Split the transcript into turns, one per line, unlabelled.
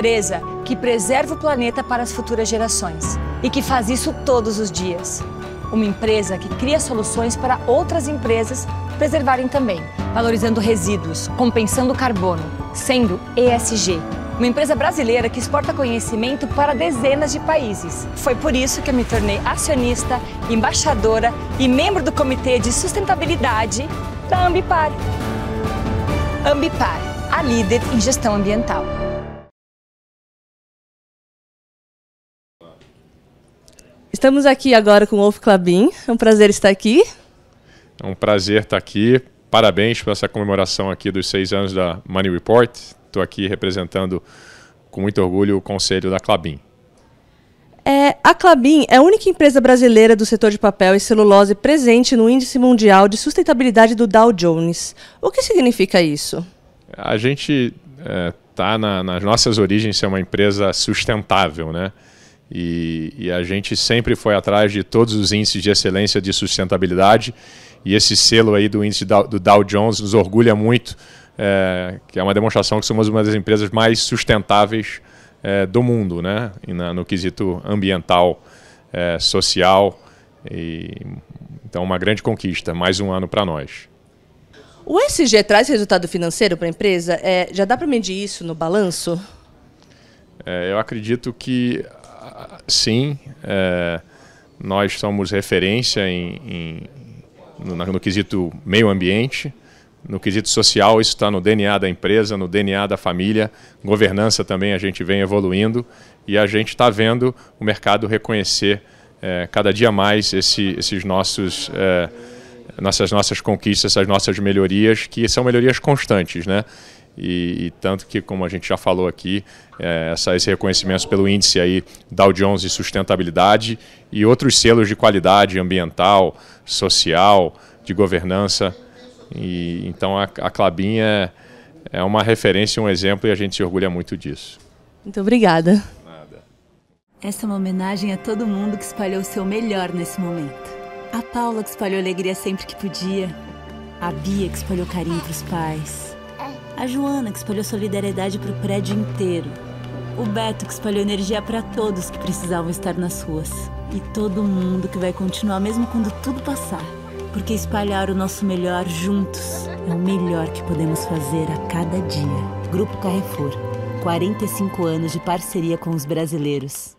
empresa que preserva o planeta para as futuras gerações e que faz isso todos os dias. Uma empresa que cria soluções para outras empresas preservarem também, valorizando resíduos, compensando carbono, sendo ESG. Uma empresa brasileira que exporta conhecimento para dezenas de países. Foi por isso que eu me tornei acionista, embaixadora e membro do Comitê de Sustentabilidade da Ambipar. Ambipar, a líder em gestão ambiental.
Estamos aqui agora com o Wolf Klabin. É um prazer estar aqui.
É um prazer estar aqui. Parabéns por essa comemoração aqui dos seis anos da Money Report. Estou aqui representando com muito orgulho o conselho da Clabin.
É, a Clabin é a única empresa brasileira do setor de papel e celulose presente no Índice Mundial de Sustentabilidade do Dow Jones. O que significa isso?
A gente está é, na, nas nossas origens ser uma empresa sustentável, né? E, e, a gente sempre foi atrás de todos os índices de excelência de sustentabilidade e esse selo aí do índice do Dow Jones nos orgulha muito, é, que é uma demonstração que somos uma das empresas mais sustentáveis é, do mundo, né? Na, no quesito ambiental, é, social. E, então, uma grande conquista, mais um ano para nós.
O SG traz resultado financeiro para a empresa? É, já dá para medir isso no balanço?
É, eu acredito que sim, é, nós somos referência em, em no, no, quesito meio ambiente, no quesito social, isso está no DNA da empresa, no DNA da família, governança também a gente vem evoluindo e a gente está vendo o mercado reconhecer é, cada dia mais esse, esses nossos, é, nossas nossas conquistas, essas nossas melhorias, que são melhorias constantes, né? E, e, tanto que, como a gente já falou aqui, é, essa, esse reconhecimento pelo índice aí Dow Jones de sustentabilidade e outros selos de qualidade ambiental, social, de governança. E, então a, a Clabin é, é uma referência, um exemplo e a gente se orgulha muito disso.
Muito obrigada.
Nada. Essa é uma homenagem a todo mundo que espalhou o seu melhor nesse momento. A Paula que espalhou alegria sempre que podia. A Bia que espalhou carinho para os pais. A Joana, que espalhou solidariedade para o prédio inteiro. O Beto, que espalhou energia para todos que precisavam estar nas ruas. E todo mundo que vai continuar mesmo quando tudo passar. Porque espalhar o nosso melhor juntos é o melhor que podemos fazer a cada dia. Grupo Carrefour 45 anos de parceria com os brasileiros.